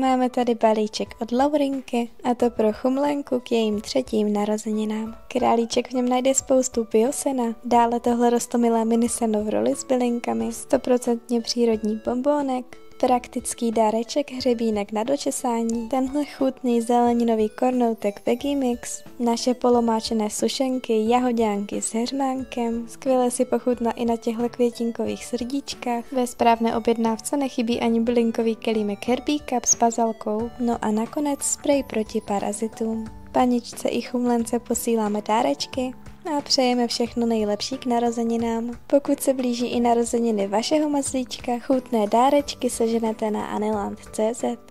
Máme tady balíček od Laurinky a to pro chumlenku k jejím třetím narozeninám. Králíček v něm najde spoustu biosena, dále tohle rostomilé miniseno v roli s bylinkami, 100% přírodní bombónek, praktický dáreček hřebínek na dočesání, tenhle chutný zeleninový kornoutek Veggie Mix, naše polomáčené sušenky, jahodánky s heřmánkem, skvěle si pochutná i na těchto květinkových srdíčkách, ve správné objednávce nechybí ani bylinkový kelímek Herbie Cup s bazalkou, no a nakonec sprej proti parazitům. Paničce i chumlence posíláme dárečky, a přejeme všechno nejlepší k narozeninám. Pokud se blíží i narozeniny vašeho mazlíčka, chutné dárečky seženete na aneland.cz.